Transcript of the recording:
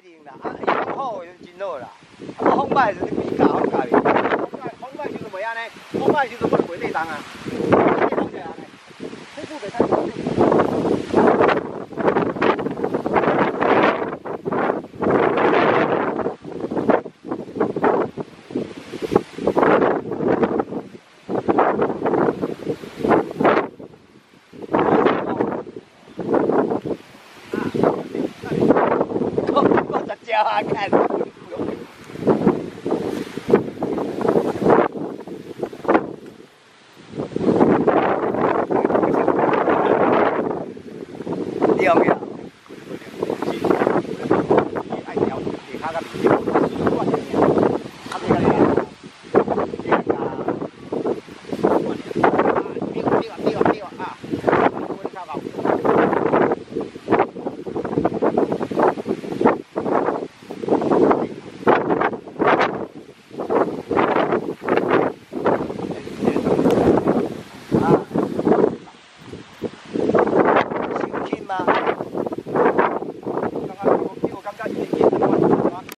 定啦，啊，伊好就真好啦，啊，风歹是你比较好教伊。风歹就是袂安尼，风歹就是我袂地动啊。I'll catch love.